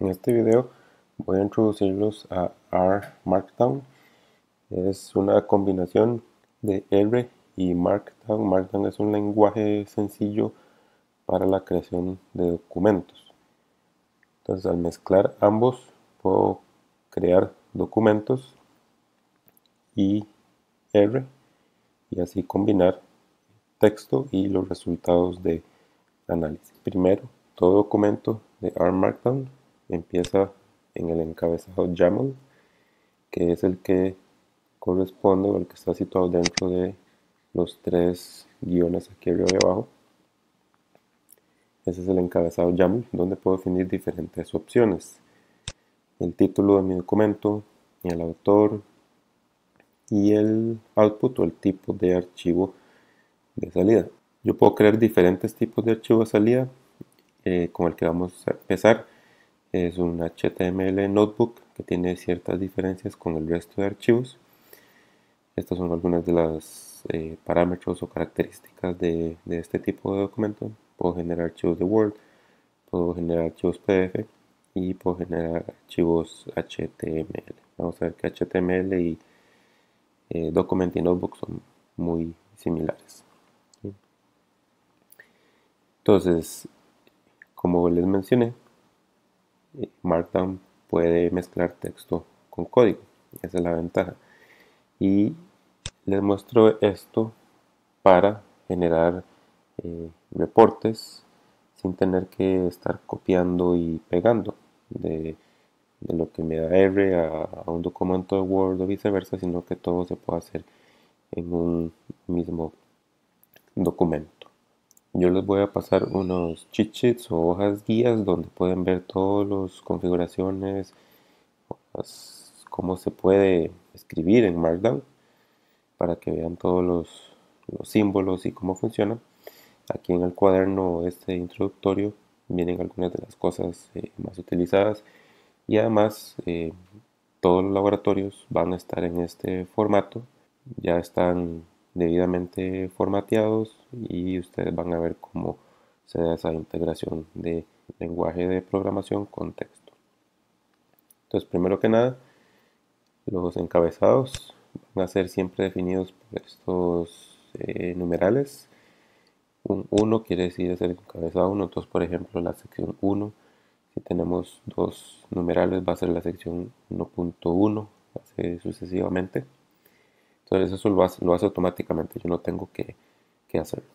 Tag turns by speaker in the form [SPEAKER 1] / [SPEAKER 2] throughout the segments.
[SPEAKER 1] En este video voy a introducirlos a R Markdown. Es una combinación de R y Markdown. Markdown es un lenguaje sencillo para la creación de documentos. Entonces al mezclar ambos puedo crear documentos y R y así combinar texto y los resultados de análisis. Primero, todo documento de R Markdown empieza en el encabezado YAML, que es el que corresponde o el que está situado dentro de los tres guiones aquí arriba y abajo. Ese es el encabezado YAML, donde puedo definir diferentes opciones. El título de mi documento, el autor y el output o el tipo de archivo de salida. Yo puedo crear diferentes tipos de archivos de salida eh, con el que vamos a empezar es un HTML notebook que tiene ciertas diferencias con el resto de archivos. Estas son algunas de los eh, parámetros o características de, este tipo de documento. Puedo generar archivos de Word, puedo generar archivos PDF y puedo generar archivos HTML. Vamos a ver que HTML y eh, Document y Notebook son muy similares. Entonces, como les mencioné, Markdown puede mezclar texto con código. Esa es la ventaja. Y les muestro esto para generar eh, reportes sin tener que estar copiando y pegando de, lo que me da R a, a, un documento de Word o viceversa, sino que todo se puede hacer en un mismo documento. Yo les voy a pasar unos cheat sheets o hojas guías donde pueden ver todas las configuraciones, cómo se puede escribir en Markdown para que vean todos los, símbolos y cómo funciona. Aquí en el cuaderno este introductorio vienen algunas de las cosas eh, más utilizadas y además eh, todos los laboratorios van a estar en este formato. Ya están debidamente formateados y ustedes van a ver cómo se da esa integración de lenguaje de programación con texto. Entonces, primero que nada, los encabezados van a ser siempre definidos por estos eh, numerales. Un 1 quiere decir es el encabezado 1, entonces por ejemplo la sección 1, si tenemos dos numerales va a ser la sección 1.1, así sucesivamente. Entonces eso lo hace, lo hace automáticamente, yo no tengo que, hacerlo.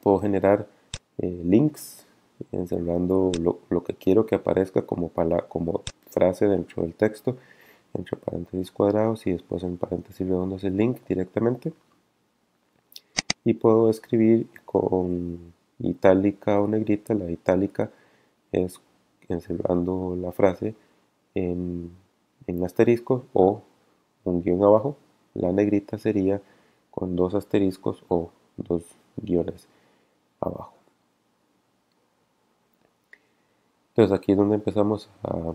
[SPEAKER 1] Puedo generar eh, links encerrando lo, que quiero que aparezca como, como frase dentro del texto, entre paréntesis cuadrados y después en paréntesis redondos el link directamente. Y puedo escribir con itálica o negrita, la itálica es encerrando la frase en, en asterisco o un guion abajo la negrita sería con dos asteriscos o dos guiones abajo. Entonces aquí es donde empezamos a,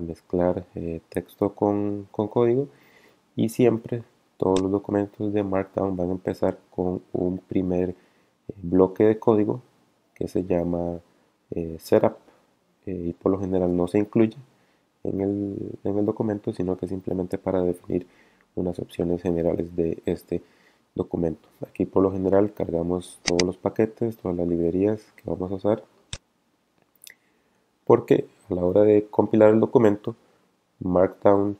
[SPEAKER 1] mezclar eh, texto con, código y siempre todos los documentos de Markdown van a empezar con un primer eh, bloque de código que se llama eh, setup y por lo general no se incluye en el, documento, sino que simplemente para definir unas opciones generales de este documento. Aquí por lo general cargamos todos los paquetes, todas las librerías que vamos a usar, porque a la hora de compilar el documento, Markdown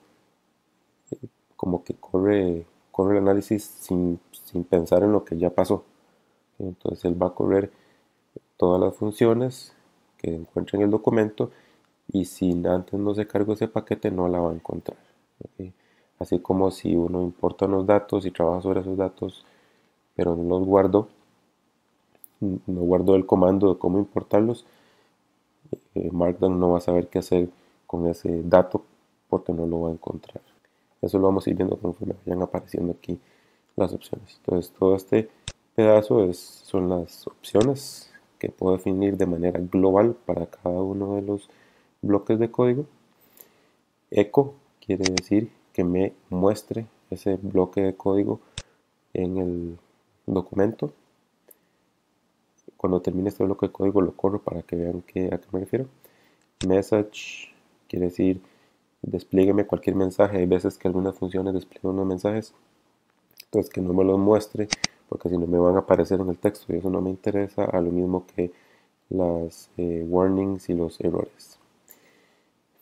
[SPEAKER 1] eh, como que corre, corre el análisis sin, sin pensar en lo que ya pasó. Entonces él va a correr todas las funciones que encuentra en el documento y si antes no se cargó ese paquete no la va a encontrar. Así como si uno importa unos datos y trabaja sobre esos datos, pero no los guardo, no guardo el comando de cómo importarlos, eh, Markdown no va a saber qué hacer con ese dato porque no lo va a encontrar. Eso lo vamos a ir viendo conforme vayan apareciendo aquí las opciones. Entonces todo este pedazo es, son las opciones que puedo definir de manera global para cada uno de los bloques de código. Echo quiere decir que me muestre ese bloque de código en el documento cuando termine este bloque de código lo corro para que vean que, a qué me refiero. Message quiere decir despliegueme cualquier mensaje. Hay veces que algunas funciones despliegan unos mensajes, entonces que no me los muestre porque si no me van a aparecer en el texto y eso no me interesa, a lo mismo que las eh, warnings y los errores.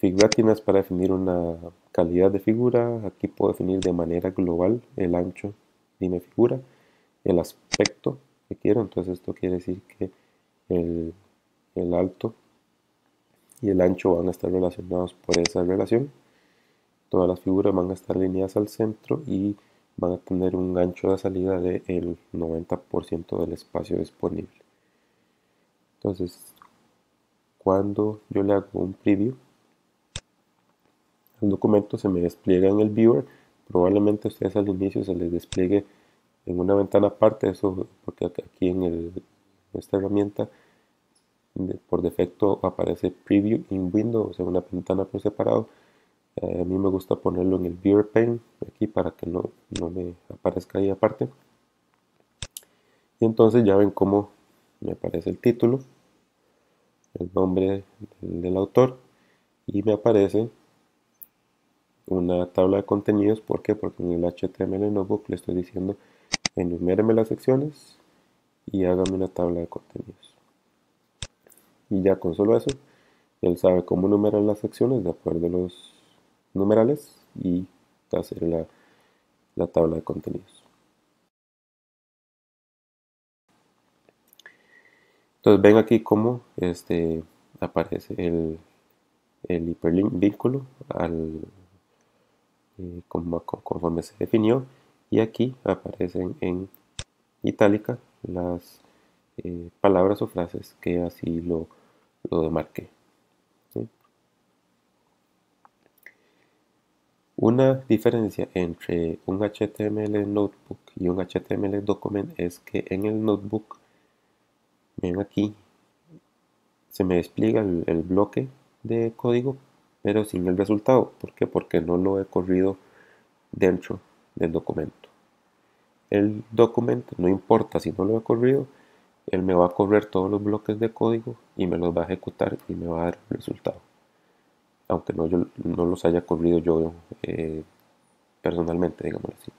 [SPEAKER 1] Figurativas para definir una calidad de figura. Aquí puedo definir de manera global el ancho de mi figura, el aspecto que quiero. Entonces esto quiere decir que el, alto y el ancho van a estar relacionados por esa relación. Todas las figuras van a estar alineadas al centro y van a tener un ancho de salida del 90% del espacio disponible. Entonces, cuando yo le hago un preview, el documento se me despliega en el viewer. Probablemente a ustedes al inicio se les despliegue en una ventana aparte, eso porque aquí en, esta herramienta por defecto aparece preview in window, o sea, una ventana por separado. Eh, a mí me gusta ponerlo en el viewer pane aquí para que no, no me aparezca ahí aparte. Y entonces ya ven cómo me aparece el título, el nombre del autor y me aparece una tabla de contenidos. ¿Por qué? Porque en el HTML Notebook le estoy diciendo enuméreme las secciones y hágame una tabla de contenidos. Y ya con solo eso, él sabe cómo numerar las secciones de acuerdo a los numerales y hacer la, la tabla de contenidos. Entonces ven aquí cómo este, aparece el, el hiperlink vínculo al, eh, conforme se definió y aquí aparecen en itálica las eh, palabras o frases que así lo, lo demarqué. Una diferencia entre un HTML Notebook y un HTML Document es que en el Notebook, ven aquí, se me despliega el bloque de código pero sin el resultado. ¿Por qué? Porque no lo he corrido dentro del documento. El documento, no importa si no lo he corrido, él me va a correr todos los bloques de código y me los va a ejecutar y me va a dar el resultado. Aunque no, no los haya corrido yo eh, personalmente, digámoslo así.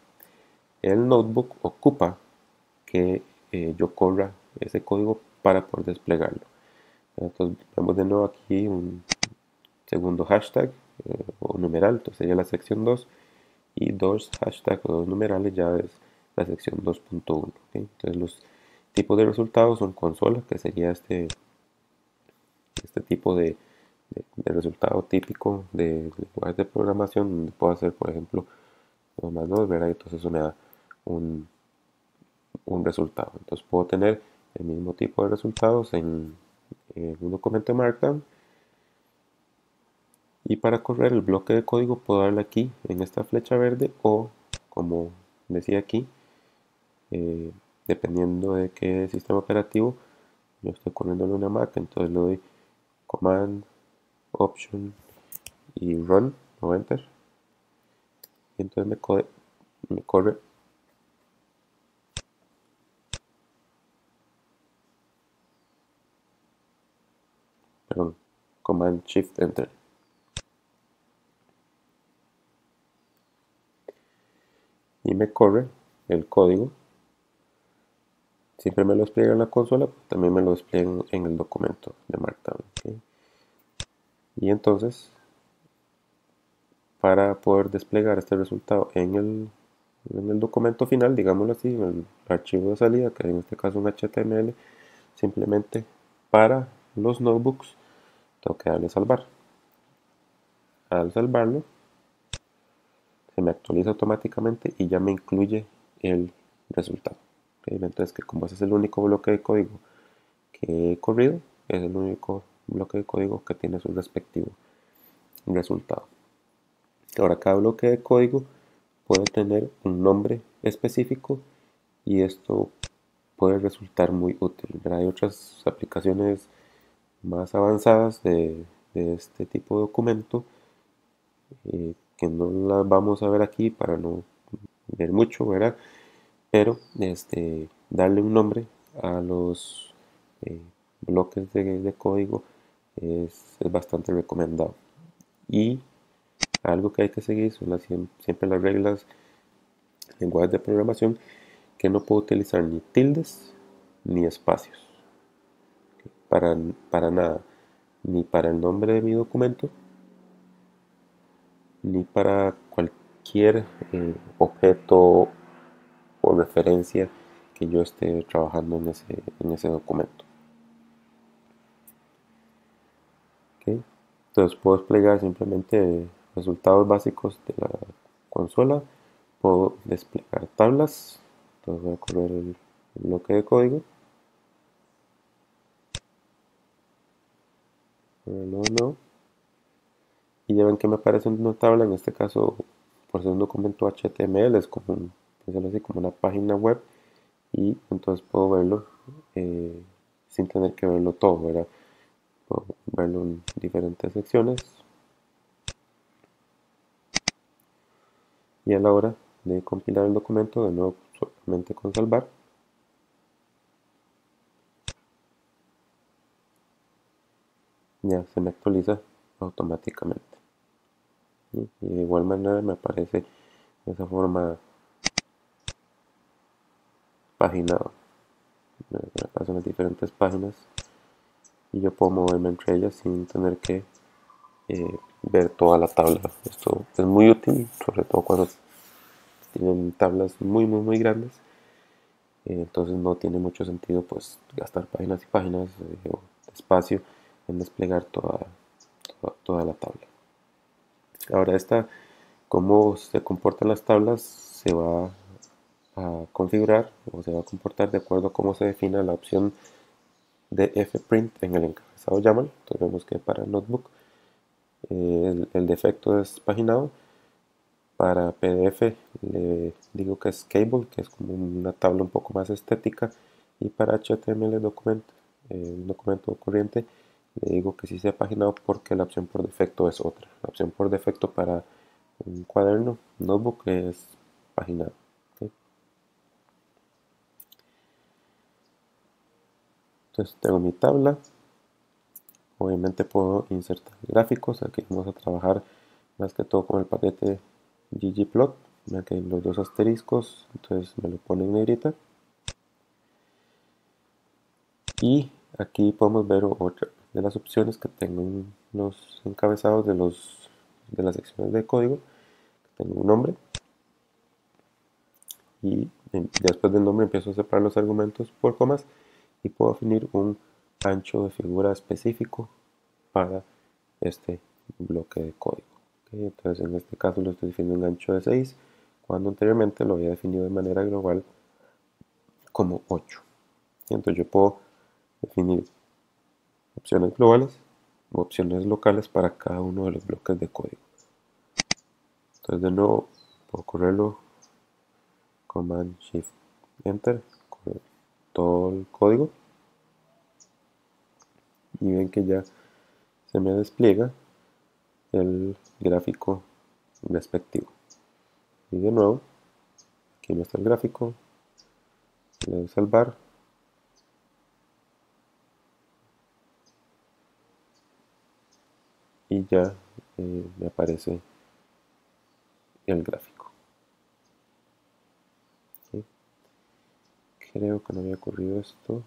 [SPEAKER 1] El notebook ocupa que eh, yo corra ese código para poder desplegarlo. Entonces vemos de nuevo aquí un, segundo hashtag eh, o numeral, entonces sería la sección 2 y dos hashtag o dos numerales ya es la sección 2.1. Entonces los tipos de resultados son consola, que sería este, este tipo de, resultado típico de lenguajes de programación, donde puedo hacer, por ejemplo, 2 más 2, entonces eso me da un, un resultado. Entonces puedo tener el mismo tipo de resultados en, en un documento de Markdown y para correr el bloque de código puedo darle aquí en esta flecha verde o como decía aquí eh, dependiendo de qué sistema operativo yo estoy corriendo en una Mac entonces le doy command option y run o enter y entonces me, corre, me corre. Perdón command shift enter y me corre el código. Siempre me lo despliega en la consola, también me lo despliega en el documento de Markdown. Y entonces, para poder desplegar este resultado en el, en el documento final, digámoslo así, en el archivo de salida, que en este caso un HTML, simplemente para los notebooks, tengo que darle salvar. Al salvarlo, me actualiza automáticamente y ya me incluye el resultado. Entonces, que como ese es el único bloque de código que he corrido, es el único bloque de código que tiene su respectivo resultado. Ahora, cada bloque de código puede tener un nombre específico y esto puede resultar muy útil. Hay otras aplicaciones más avanzadas de, este tipo de documento eh, que no las vamos a ver aquí para no ver mucho, ¿verdad? Pero este, darle un nombre a los eh, bloques de, código es, bastante recomendado. Y algo que hay que seguir son siempre las reglas lenguajes de programación que no puedo utilizar ni tildes ni espacios. Para, para nada. Ni para el nombre de mi documento, ni para cualquier eh, objeto o referencia que yo esté trabajando en ese, en ese documento. Entonces puedo desplegar simplemente resultados básicos de la consola, puedo desplegar tablas, entonces voy a correr el, bloque de código. Y ya ven que me aparece una tabla, en este caso por ser un documento HTML, es como, como una página web y entonces puedo verlo eh, sin tener que verlo todo. Puedo verlo en diferentes secciones. Y a la hora de compilar el documento, de nuevo solamente con salvar, ya se me actualiza automáticamente. Y de igual manera me aparece de esa forma paginado. Me aparecen las diferentes páginas y yo puedo moverme entre ellas sin tener que eh, ver toda la tabla. Esto es muy útil, sobre todo cuando tienen tablas muy muy muy grandes. Eh, entonces no tiene mucho sentido pues gastar páginas y páginas eh, o espacio en desplegar toda, toda la tabla. Ahora esta, cómo se comportan las tablas, se va a configurar o se va a comportar de acuerdo a cómo se defina la opción de fprint en el encabezado YAML. Entonces vemos que para notebook eh, el, defecto es paginado. Para PDF le digo que es cable, que es como una tabla un poco más estética. Y para HTML documento, documento corriente, le digo que sí sea paginado porque la opción por defecto es otra. La opción por defecto para un cuaderno, notebook, es paginado. Entonces tengo mi tabla. Obviamente puedo insertar gráficos. Aquí vamos a trabajar más que todo con el paquete ggplot. Vean que hay los dos asteriscos, entonces me lo pone en negrita. Y aquí podemos ver otra de las opciones que tengo los encabezados de, los, de las secciones de código. Tengo un nombre. Y después del nombre empiezo a separar los argumentos por comas y puedo definir un ancho de figura específico para este bloque de código. Entonces en este caso lo estoy definiendo un ancho de 6 cuando anteriormente lo había definido de manera global como 8. entonces yo puedo definir opciones globales o opciones locales para cada uno de los bloques de código. Entonces de nuevo puedo correrlo. Command Shift Enter, todo el código. Y ven que ya se me despliega el gráfico respectivo. Y de nuevo, aquí no está el gráfico, le doy salvar y ya eh, me aparece el gráfico. Creo que no había ocurrido esto.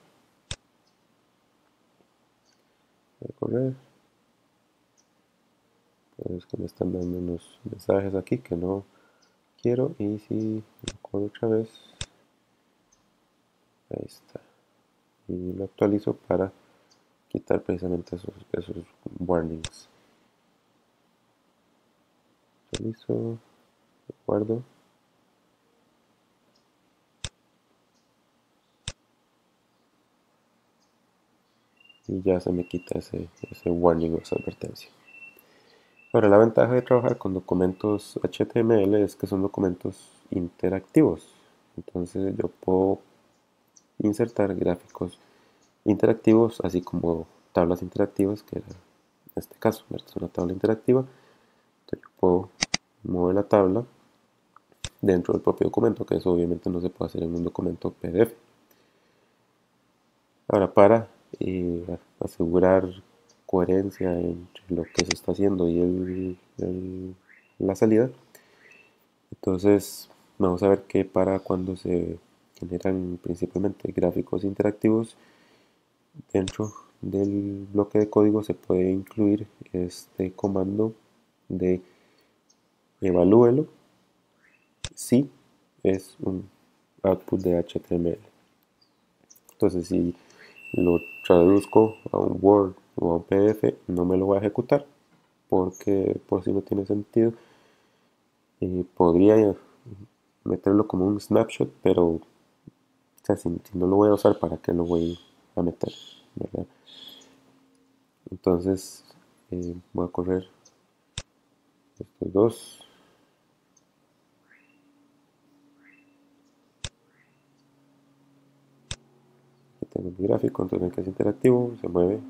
[SPEAKER 1] Voy a correr. Pues que me están dando unos mensajes aquí que no quiero. Y si lo corro otra vez, ahí está. Y lo actualizo para quitar precisamente esos, esos warnings. Actualizo, guardo. y ya se me quita ese, ese warning o esa advertencia. Ahora, la ventaja de trabajar con documentos HTML es que son documentos interactivos. Entonces yo puedo insertar gráficos interactivos, así como tablas interactivas, que era en este caso, es una tabla interactiva. Puedo la tabla dentro del propio documento, que eso obviamente no se puede hacer en un documento PDF. Ahora, para eh, asegurar coherencia entre lo que se está haciendo y el, la salida. Entonces vamos a ver que para cuando se generan principalmente gráficos interactivos dentro del bloque de código se puede incluir este comando de evalúelo. Si es un output de HTML. Entonces si lo traduzco a un Word o a un PDF no me lo voy a ejecutar porque por si no tiene sentido eh, podría meterlo como un snapshot pero si, no lo voy a usar para qué lo voy a meter entonces eh, voy a correr estos dos aquí tengo mi gráfico entonces que es interactivo se mueve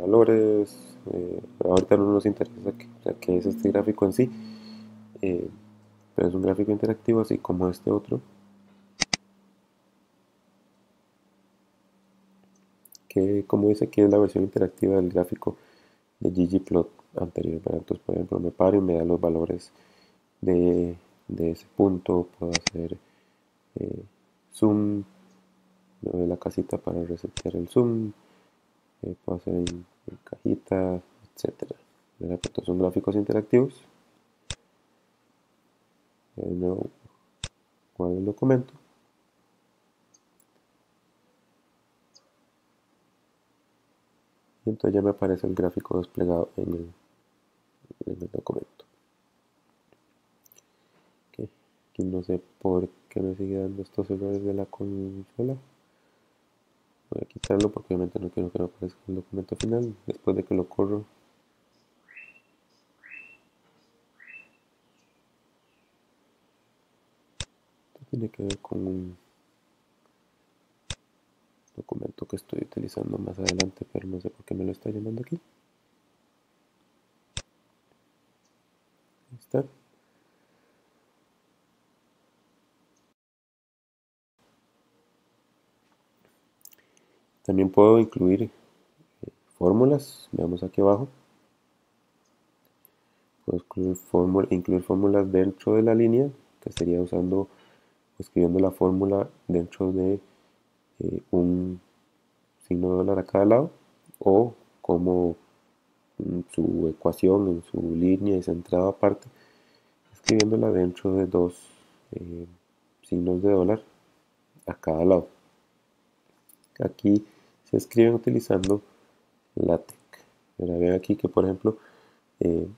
[SPEAKER 1] valores eh, ahorita no nos interesa que, es este gráfico en sí eh, pero es un gráfico interactivo así como este otro. Que como dice aquí es la versión interactiva del gráfico de ggplot anterior entonces por ejemplo me paro y me da los valores de, ese punto puedo hacer eh, zoom me doy la casita para resetear el zoom eh, puedo hacer en, cajita etcétera. Estos son gráficos interactivos. De nuevo guardo el documento. Y entonces ya me aparece el gráfico desplegado en el, en documento. Aquí no sé por qué me sigue dando estos errores de la consola voy a quitarlo porque obviamente no quiero que me aparezca el documento final después de que lo corro esto tiene que ver con un documento que estoy utilizando más adelante, pero no sé por qué me lo está llamando aquí. Ahí está. También puedo incluir eh, fórmulas, veamos aquí abajo. Puedo incluir, fórmulas dentro de la línea, que sería usando, escribiendo la fórmula dentro de eh, un signo de dólar a cada lado o como su ecuación en su línea y centrado aparte escribiéndola dentro de dos eh, signos de dólar a cada lado aquí se escriben utilizando LaTeX ven aquí que por ejemplo eh,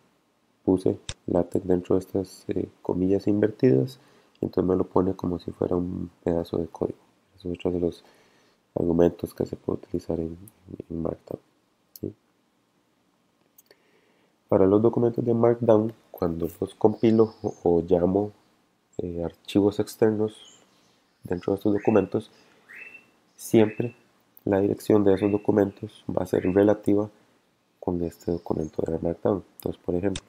[SPEAKER 1] puse LaTeX dentro de estas comillas invertidas entonces me lo pone como si fuera un pedazo de código es otro de los argumentos que se puede utilizar en, Markdown. Para los documentos de Markdown, cuando los compilo o, llamo eh, archivos externos dentro de estos documentos, siempre la dirección de esos documentos va a ser relativa con este documento de Markdown. Entonces, por ejemplo,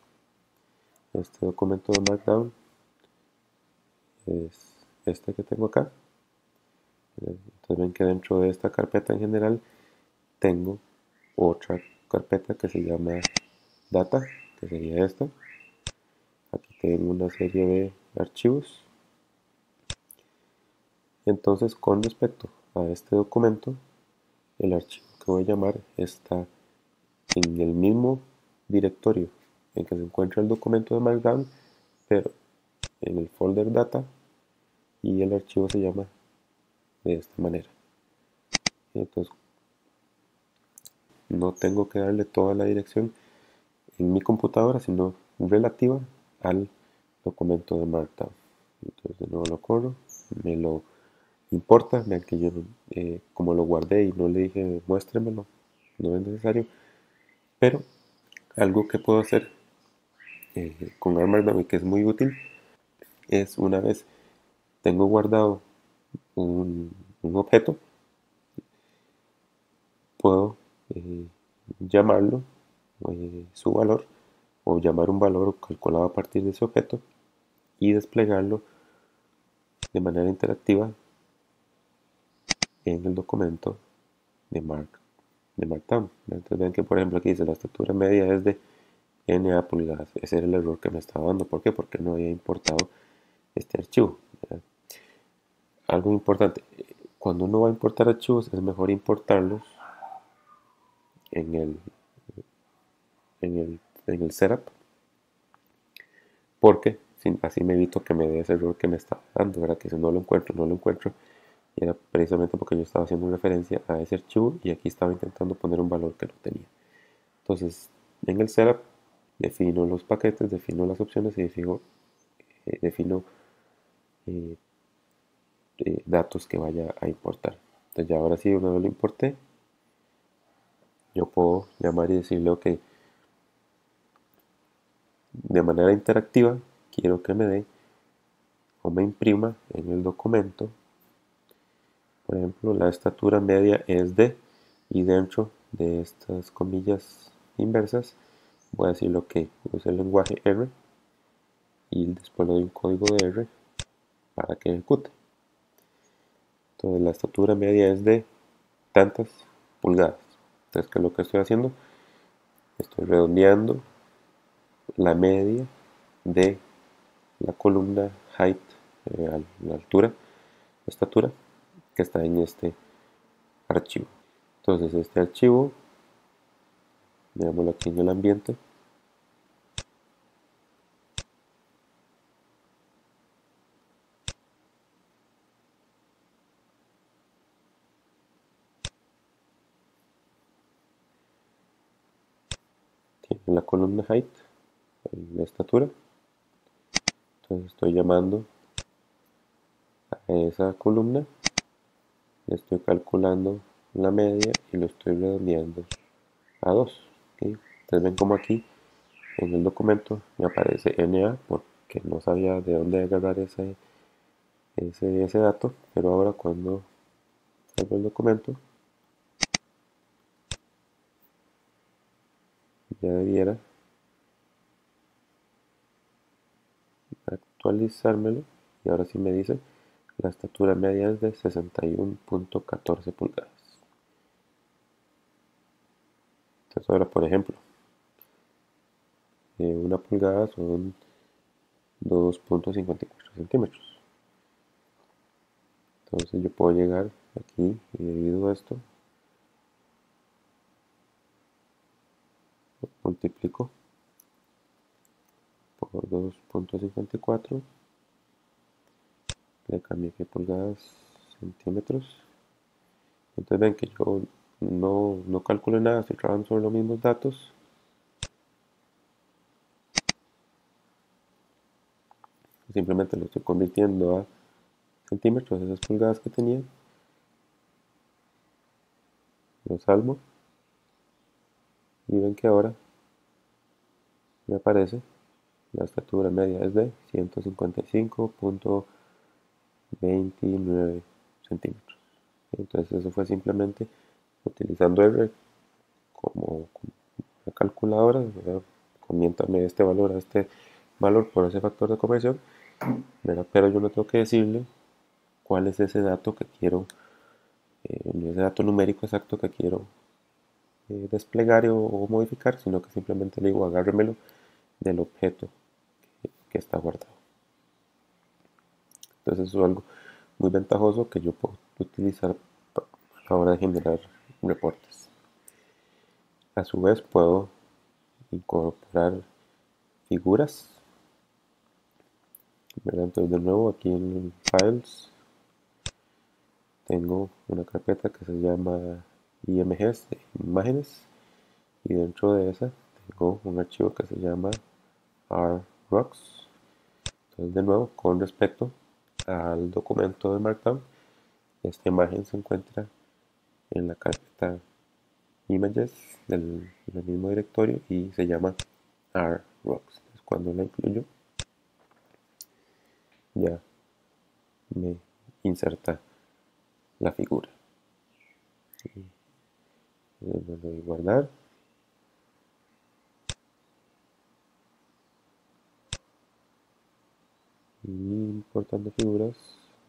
[SPEAKER 1] este documento de Markdown es este que tengo acá. Entonces ven que dentro de esta carpeta en general tengo otra carpeta que se llama data, que sería esta. Aquí tengo una serie de archivos. Entonces con respecto a este documento, el archivo que voy a llamar está en el mismo directorio en que se encuentra el documento de Markdown, pero en el folder data y el archivo se llama de esta manera. Entonces, no tengo que darle toda la dirección en mi computadora, sino relativa al documento de Markdown. Entonces, de nuevo lo corro, me lo importa, vean que yo eh, como lo guardé y no le dije muéstremelo, no es necesario, pero algo que puedo hacer eh, con y que es muy útil es una vez tengo guardado un, objeto, puedo eh, llamarlo, eh, su valor, o llamar un valor calculado a partir de ese objeto y desplegarlo de manera interactiva en el documento de, Mark, de Markdown. Entonces ven que por ejemplo aquí dice la estatura media es de NA pulgadas. Ese era el error que me estaba dando. ¿Por qué? Porque no había importado este archivo. Algo importante, cuando uno va a importar archivos es mejor importarlos en el, en el, en el setup porque así me evito que me dé ese error que me está dando, ¿verdad? que si no lo encuentro, no lo encuentro era precisamente porque yo estaba haciendo referencia a ese archivo y aquí estaba intentando poner un valor que no tenía entonces en el setup defino los paquetes, defino las opciones y defino, eh, eh, eh, datos que vaya a importar. Entonces ya ahora sí, una vez lo importé, yo puedo llamar y decirle, ok, de manera interactiva, quiero que me dé o me imprima en el documento, por ejemplo, la estatura media es de, y dentro de estas comillas inversas, voy a decir lo que use el lenguaje R y después le doy un código de R para que ejecute. Entonces la estatura media es de tantas pulgadas. Entonces, ¿qué es lo que estoy haciendo? Estoy redondeando la media de la columna height, eh, la altura, estatura, que está en este archivo. Entonces este archivo, veámoslo aquí en el ambiente, en la columna height, la estatura. Entonces estoy llamando a esa columna, estoy calculando la media y lo estoy redondeando a 2. Ustedes ven como aquí en el documento me aparece NA porque no sabía de dónde agarrar ese, ese, ese dato, pero ahora cuando salgo el documento ya debiera actualizármelo y ahora sí me dice la estatura media es de 61.14 pulgadas. Entonces ahora por ejemplo eh, una pulgada son 2.54 centímetros. Entonces yo puedo llegar aquí y debido a esto multiplico por 2.54 le cambié que pulgadas centímetros. Entonces ven que yo no, no calculo nada estoy trabajando sobre los mismos datos. Simplemente lo estoy convirtiendo a centímetros esas pulgadas que tenía. Lo salvo. Y ven que ahora me aparece la estatura media es de 155.29 centímetros. Entonces eso fue simplemente utilizando R como, una calculadora comiéntame este valor a este valor por ese factor de conversión pero yo no tengo que decirle cuál es ese dato que quiero eh, ese dato numérico exacto que quiero eh, desplegar o, modificar, sino que simplemente le digo agárremelo del objeto que, está guardado. Entonces eso es algo muy ventajoso que yo puedo utilizar a la hora de generar reportes. A su vez puedo incorporar figuras. Entonces de nuevo aquí en Files tengo una carpeta que se llama IMGs imágenes y dentro de esa tengo un archivo que se llama rrocks entonces de nuevo con respecto al documento de markdown. Esta imagen se encuentra en la carpeta images del, mismo directorio y se llama entonces cuando la incluyo ya me inserta la figura. Le doy guardar y cortando figuras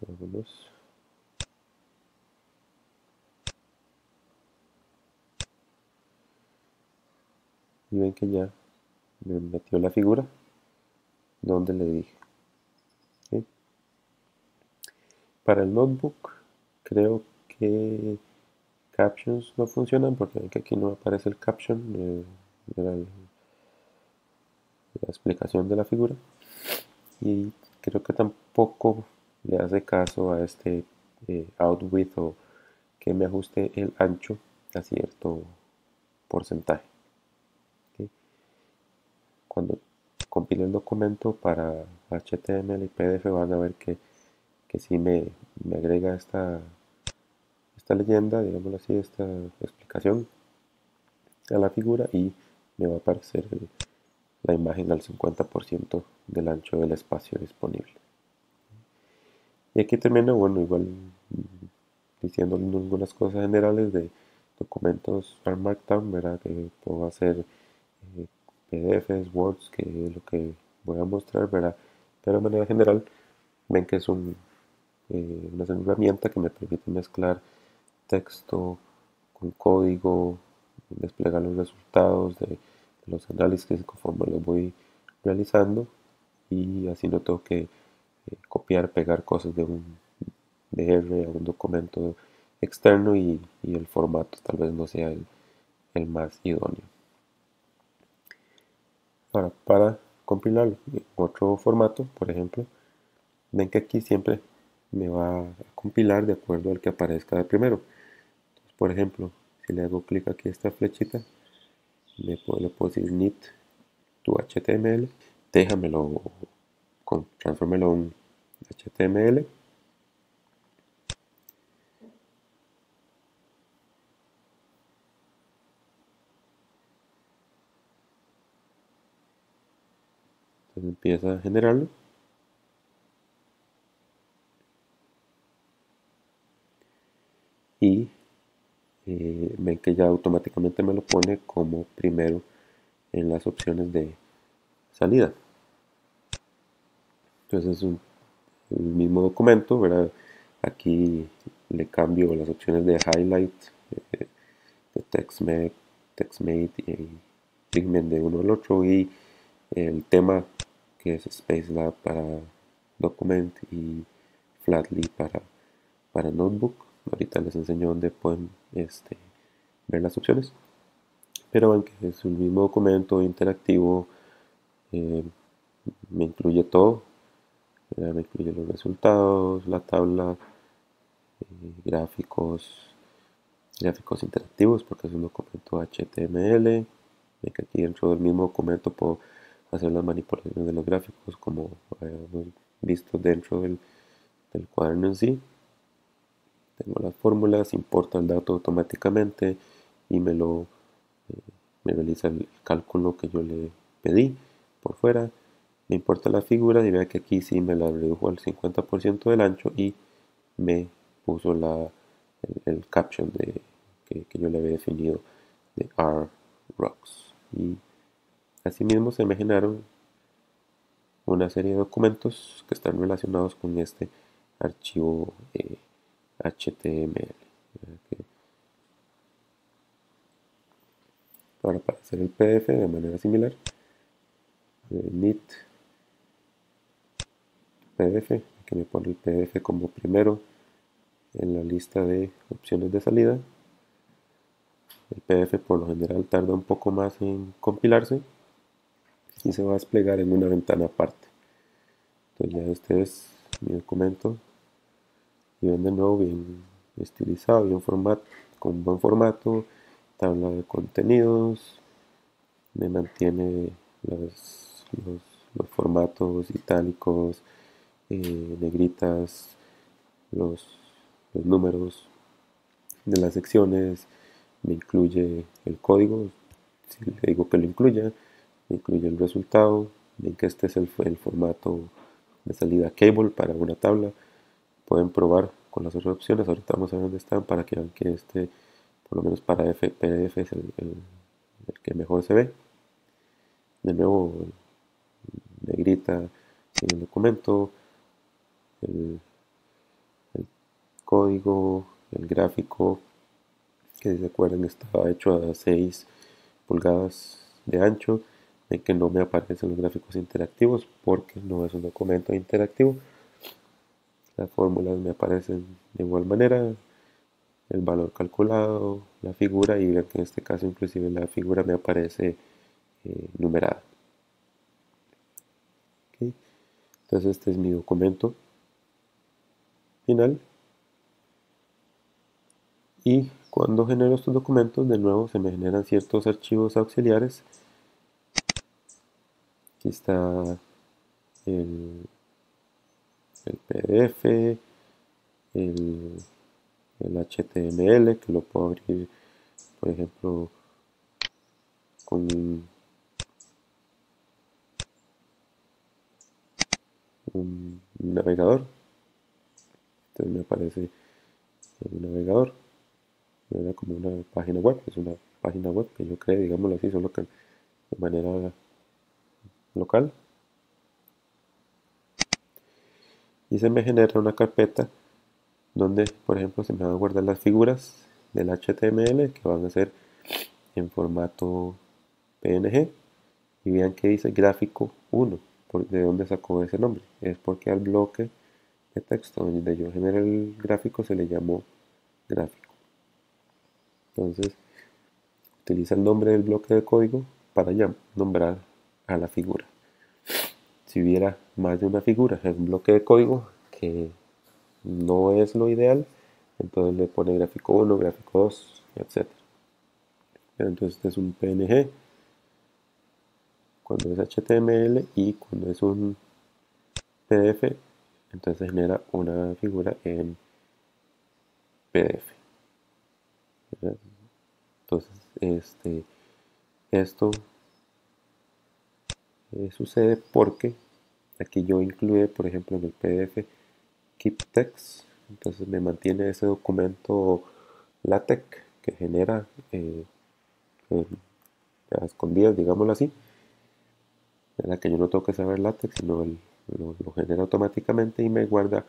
[SPEAKER 1] algunos. Y ven que ya me metió la figura. Donde le dije para el notebook creo que captions no funcionan porque ven que aquí no aparece el caption la, la explicación de la figura. Y creo que tampoco le hace caso a este eh, out width o que me ajuste el ancho a cierto porcentaje. Cuando compile el documento para HTML y PDF van a ver que, que sí me, agrega esta, esta leyenda, digámoslo así, esta explicación a la figura y me va a aparecer la imagen al 50% del ancho del espacio disponible. Y aquí termino, bueno, igual diciendo algunas cosas generales de documentos para Markdown, ¿verdad? Que puedo hacer eh, PDFs, Words, que es lo que voy a mostrar, ¿verdad? Pero de manera general, ven que es un, eh, una herramienta que me permite mezclar texto con código, desplegar los resultados de, los análisis conforme los voy realizando y así no tengo que eh, copiar, pegar cosas de un DR a un documento externo y, el formato tal vez no sea el, más idóneo. Ahora, para compilar otro formato, por ejemplo, ven que aquí siempre me va a compilar de acuerdo al que aparezca de primero. por ejemplo, si le hago clic aquí a esta flechita, le puedo, le puedo decir to html, déjamelo, transformelo en html empieza a generarlo. Y eh, ven que ya automáticamente me lo pone como primero en las opciones de salida. Entonces es un, el mismo documento, ¿verdad? Aquí le cambio las opciones de highlight, eh, de TextMate, TextMate y pigment de uno al otro y el tema que es Spacelab para Document y Flatly para, para Notebook. Ahorita les enseño dónde pueden este, ver las opciones. Pero ven que es el mismo documento interactivo, eh, me incluye todo, me incluye los resultados, la tabla, eh, gráficos, gráficos interactivos porque es un documento HTML. que aquí dentro del mismo documento puedo hacer las manipulaciones de los gráficos como hemos visto dentro del, cuaderno en sí. Tengo las fórmulas, importa el dato automáticamente y me lo eh, me realiza el cálculo que yo le pedí por fuera. Me importa la figura y vea que aquí sí me la redujo al 50% del ancho y me puso la, el, caption de, que, yo le había definido de R rocks. Y Asimismo se me generaron una serie de documentos que están relacionados con este archivo HTML. Eh, Ahora para hacer el PDF de manera similar, eh, NIT PDF, que me pone el PDF como primero en la lista de opciones de salida. El PDF por lo general tarda un poco más en compilarse y se va a desplegar en una ventana aparte. Entonces ya este es mi documento y ven de nuevo bien estilizado, bien formato, con buen formato, tabla de contenidos, me mantiene los, los, formatos itálicos, eh, negritas, los, los números de las secciones, me incluye el código, si le digo que lo incluya, incluye el resultado, ven que este es el, el, formato de salida cable para una tabla, pueden probar con las otras opciones, ahorita vamos a ver dónde están para que vean que este, por lo menos para PDF es el, que mejor se ve. De nuevo, negrita en el documento, el, código, el gráfico, que si se acuerdan estaba hecho a 6 pulgadas de ancho, ven que no me aparecen los gráficos interactivos porque no es un documento interactivo. Las fórmulas me aparecen de igual manera, el valor calculado, la figura y en este caso inclusive la figura me aparece eh, numerada. Entonces este es mi documento final. Y cuando genero estos documentos, de nuevo se me generan ciertos archivos auxiliares. Aquí está el, el PDF, el, HTML, que lo puedo abrir, por ejemplo, con un navegador. Entonces me aparece el navegador. Era como una página web, es una página web que yo creé, digámoslo así, solo que de manera local. Y se me genera una carpeta donde, por ejemplo, se me van a guardar las figuras del HTML que van a ser en formato PNG. Y vean que dice gráfico 1 de dónde sacó ese nombre. Es porque al bloque de texto donde yo generé el gráfico se le llamó gráfico. Entonces, utiliza el nombre del bloque de código para ya nombrar a la figura. Si hubiera más de una figura en un bloque de código que no es lo ideal, entonces le pone gráfico 1, gráfico 2, etc. Entonces este es un PNG cuando es HTML y cuando es un PDF, entonces genera una figura en PDF. Entonces, este, esto eh, sucede porque aquí yo incluye, por ejemplo, en el PDF keep text, entonces me mantiene ese documento LaTeX que genera eh, escondidas, digámoslo así, la que yo no tengo que saber látex, sino lo, genera automáticamente y me guarda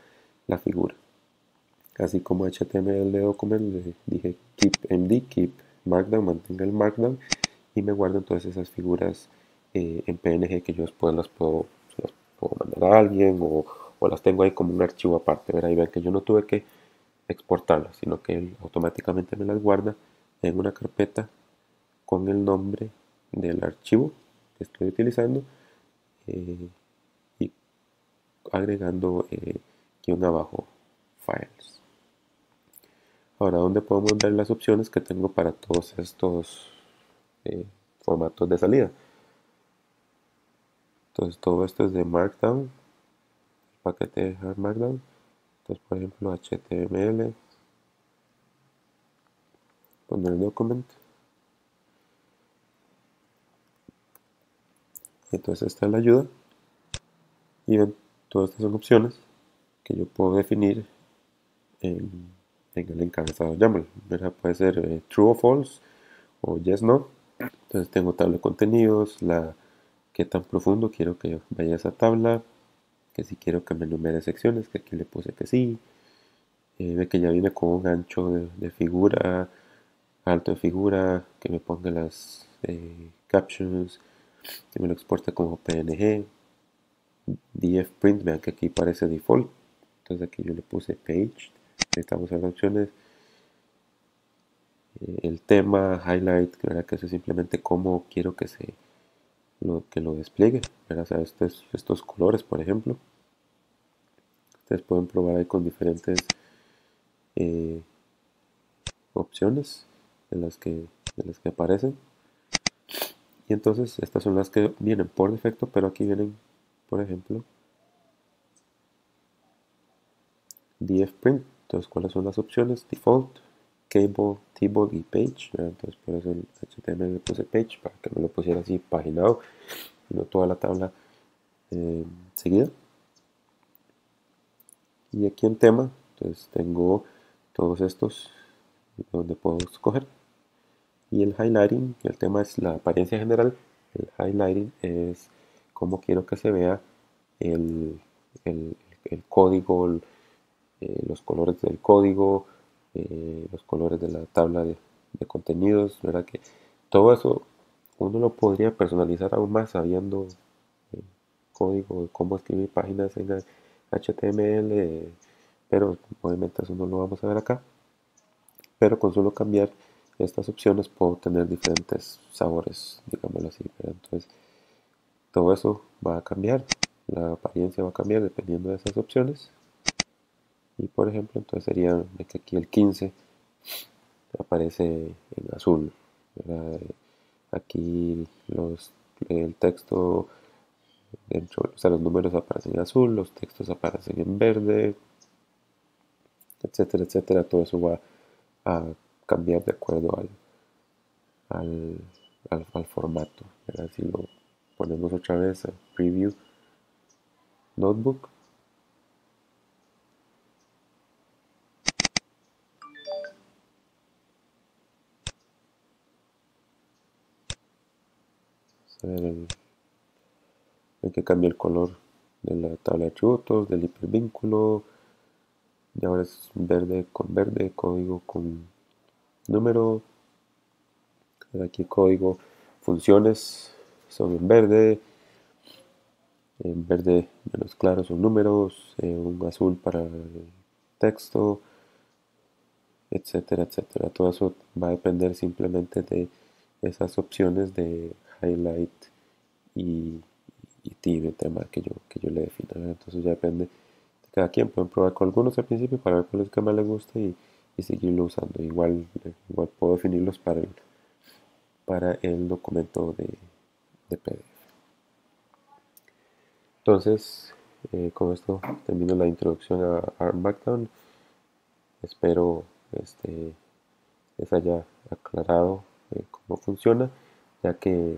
[SPEAKER 1] la figura. Así como HTML de documento, dije keep MD, keep markdown, mantenga el markdown y me guarda entonces esas figuras eh, en PNG que yo después las puedo, mandar a alguien o, las tengo ahí como un archivo aparte. Verá, y ven que yo no tuve que exportarlas, sino que él automáticamente me las guarda en una carpeta con el nombre del archivo que estoy utilizando eh, y agregando eh, guion abajo files. Ahora, ¿dónde podemos ver las opciones que tengo para todos estos eh, formatos de salida? Entonces, todo esto es de Markdown, paquete de Markdown. Entonces, por ejemplo, HTML, poner el. Entonces esta es la ayuda. Y ven, todas estas son opciones que yo puedo definir en, el encabezado YAML. Puede ser eh, true o false o yes no. Entonces tengo tabla de contenidos, la qué tan profundo quiero que vaya esa tabla, que si quiero que me enumere secciones, que aquí le puse que sí. Eh, ve que ya viene con un ancho de, figura, alto de figura, que me ponga las eh, captions, que me lo exporta como PNG df print vean que aquí parece default entonces aquí yo le puse page en las opciones eh, el tema highlight que, que eso es simplemente cómo quiero que se lo, que lo despliegue estos, estos colores por ejemplo ustedes pueden probar ahí con diferentes eh, opciones de las que de las que aparecen y entonces estas son las que vienen por defecto, pero aquí vienen, por ejemplo, dfprint. Entonces, ¿cuáles son las opciones? Default, Cable, Table y Page. Entonces, por eso el HTML le puse Page, para que me lo pusiera así paginado, y no toda la tabla eh, seguida. Y aquí en tema, entonces tengo todos estos donde puedo escoger y el highlighting, el tema es la apariencia general, el highlighting es cómo quiero que se vea el, código, eh, los colores del código, eh, los colores de la tabla de, contenidos, ¿verdad? Que todo eso uno lo podría personalizar aún más sabiendo eh, código cómo escribir páginas en HTML, pero obviamente eso no lo vamos a ver acá. Pero con solo cambiar estas opciones puedo tener diferentes sabores, digámoslo así. Entonces, todo eso va a cambiar, la apariencia va a cambiar dependiendo de esas opciones. Y por ejemplo, entonces sería que aquí el 15 aparece en azul. Aquí los, el texto dentro, o sea, los números aparecen en azul, los textos aparecen en verde, etcétera, etcétera. Todo eso va a cambiar de acuerdo al, al, formato. Si lo ponemos otra vez a preview notebook, el, que cambia el color de la tabla de atributos, del hipervínculo, y ahora es verde con verde, código con número, aquí código, funciones son en verde, en verde menos claro son números, un azul para el texto, etcétera, etcétera. Todo eso va a depender simplemente de esas opciones de highlight y, y tibia, tema que yo, que yo le defina. Entonces ya depende de cada quien. Pueden probar con algunos al principio para ver cuál es que más les gusta y, seguirlo usando. Igual, igual puedo definirlos para el, para el documento de, de PDF. Entonces, eh, con esto termino la introducción a ARM Backdown. Espero este, les haya aclarado eh, cómo funciona ya que eh,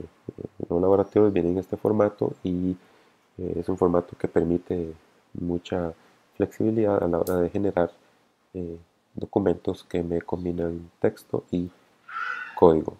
[SPEAKER 1] los laboratorios vienen en este formato y eh, es un formato que permite mucha flexibilidad a la hora de generar eh, documentos que me combinan texto y código.